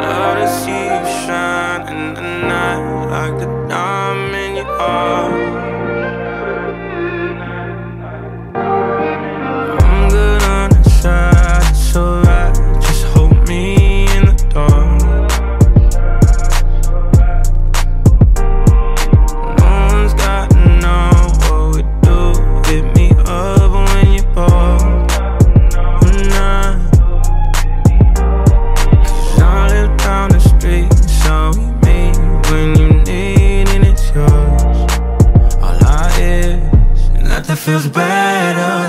Love to see you shine in the night like the diamond you are. feels better.